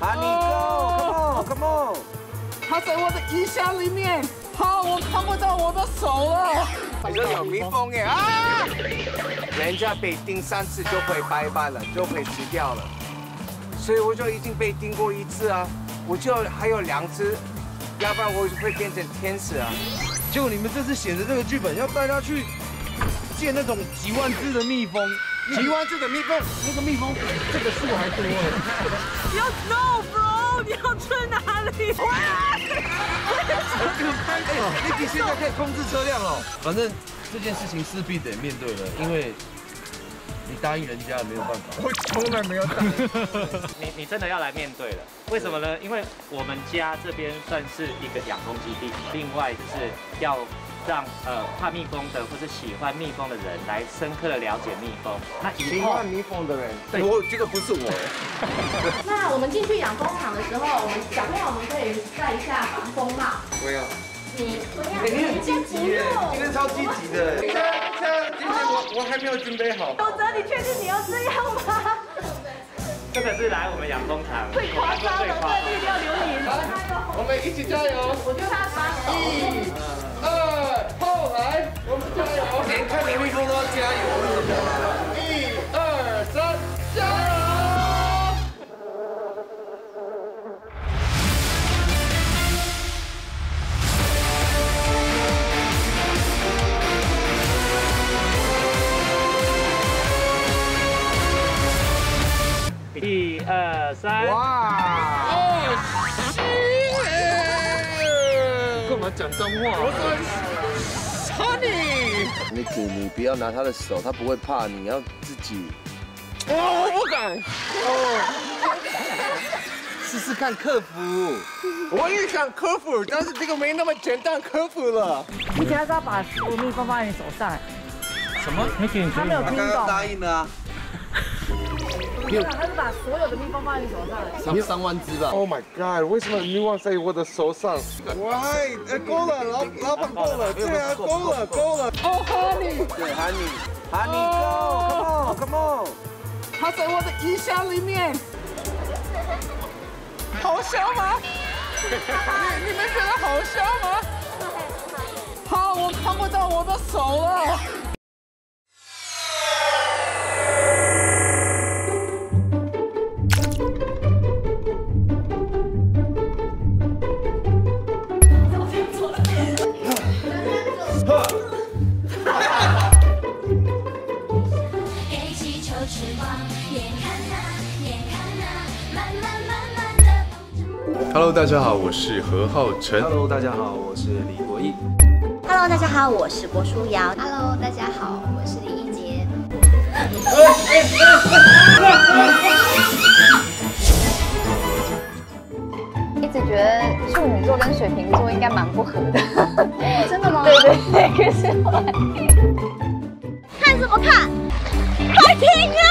Honey go，Come on，Come on。它在我的衣箱里面，好，我看不到我的手了。你说有蜜蜂耶啊！人家被叮三次就会拜拜了，就会死掉了。所以我就已经被叮过一次啊，我就还有两只，要不然我会变成天使啊。结果你们这次写的这个剧本要带他去见那种几万只的蜜蜂，几万只的蜜蜂，那个蜜蜂比这个数还多哎。要 no bro，你要去哪里？你你现在可以控制车辆了。反正这件事情势必得面对了，因为你答应人家没有办法。我从来没有答应。你你真的要来面对了，为什么呢？因为我们家这边算是一个养蜂基地，另外就是要让呃怕蜜蜂的或者喜欢蜜蜂的人来深刻的了解蜜蜂。那喜欢蜜蜂的人，对我这个不是我。那我们进去养蜂场的时候，我们小朋友我们可以戴一下防蜂帽。我要。你你很积极耶，今天超积极的。你看，今天我我还没有准备好。董哲，你确定你要这样吗？这个是来我们养蜂场最夸张的，对，一定要留影。我们一起加油！我觉得他把二三，哇！哦，干嘛讲脏话？我说，Honey，你你不要拿他的手，他不会怕你，要自己。哦，我不敢。哦，试试看客服。我也想克服，但是这个没那么简单克服了。你等下是要把所有蜜蜂放在你手上。什么？他没有听懂。答应了啊。他是把所有的蜜蜂放在你手上，三三万只吧。Oh my god！为什么蜜蜂在我的手上？哎，够了，老老板够了，对啊，够了，够了。哦，Honey，对，Honey，Honey go，Come on，Come on。它在我的衣箱里面，好笑吗？你你们觉得好笑吗？好，我看不到我的手了。Hello，大家好，我是何浩晨。Hello，大家好，我是李国义。Hello，大家好，我是郭书瑶。Hello，大家好，我是李一杰。一直觉得处女座跟水瓶座应该蛮不合的。真的吗？对对对，可是我看什么看？快停啊！